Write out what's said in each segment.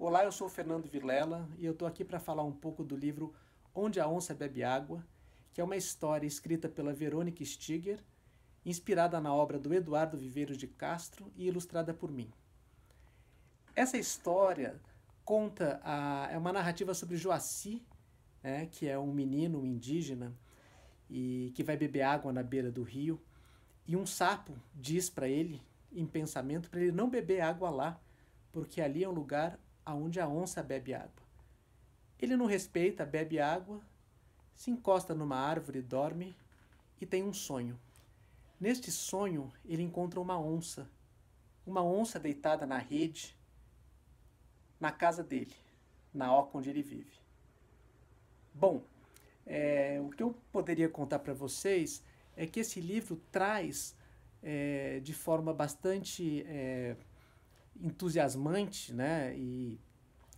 Olá, eu sou o Fernando Vilela e eu estou aqui para falar um pouco do livro Onde a Onça Bebe Água, que é uma história escrita pela Verônica Stiger, inspirada na obra do Eduardo Viveiros de Castro e ilustrada por mim. Essa história conta a, é uma narrativa sobre Joaci, né, que é um menino indígena e que vai beber água na beira do rio, e um sapo diz para ele, em pensamento, para ele não beber água lá, porque ali é um lugar aonde a onça bebe água. Ele não respeita, bebe água, se encosta numa árvore, dorme e tem um sonho. Neste sonho, ele encontra uma onça, uma onça deitada na rede, na casa dele, na oca onde ele vive. Bom, é, o que eu poderia contar para vocês é que esse livro traz é, de forma bastante é, entusiasmante né, e,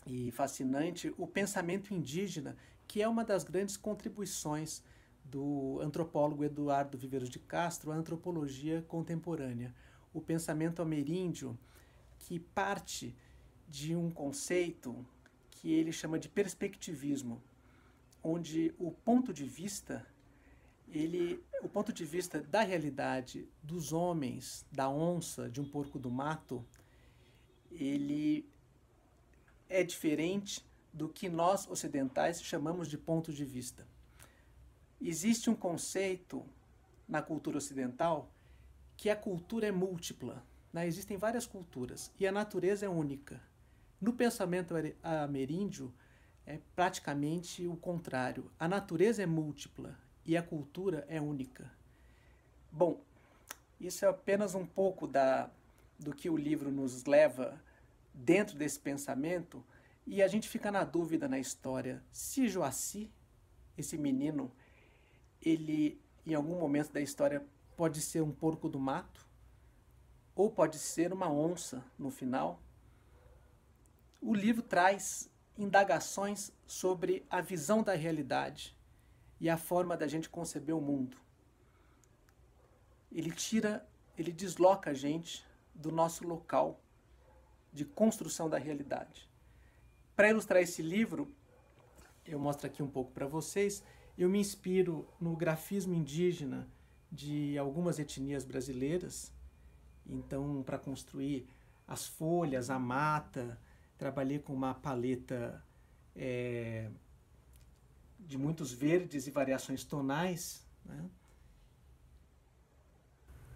e fascinante o pensamento indígena, que é uma das grandes contribuições do antropólogo Eduardo Viveiros de Castro à antropologia contemporânea. O pensamento ameríndio, que parte de um conceito que ele chama de perspectivismo, onde o ponto de vista ele o ponto de vista da realidade dos homens, da onça, de um porco do mato, ele é diferente do que nós ocidentais chamamos de ponto de vista. Existe um conceito na cultura ocidental que a cultura é múltipla. Né? Existem várias culturas e a natureza é única. No pensamento ameríndio, é praticamente o contrário. A natureza é múltipla e a cultura é única. Bom, isso é apenas um pouco da, do que o livro nos leva dentro desse pensamento e a gente fica na dúvida na história se Joaci, esse menino, ele em algum momento da história pode ser um porco do mato ou pode ser uma onça no final. O livro traz indagações sobre a visão da realidade e a forma da gente conceber o mundo. Ele tira, ele desloca a gente do nosso local de construção da realidade. Para ilustrar esse livro, eu mostro aqui um pouco para vocês, eu me inspiro no grafismo indígena de algumas etnias brasileiras. Então, para construir as folhas, a mata, trabalhei com uma paleta é, de muitos verdes e variações tonais. Né?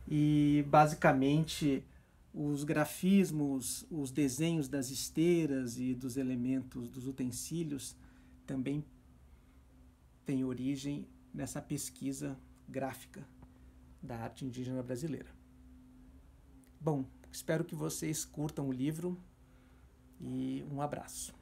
E basicamente os grafismos, os desenhos das esteiras e dos elementos dos utensílios também têm origem nessa pesquisa gráfica da arte indígena brasileira. Bom, espero que vocês curtam o livro e um abraço.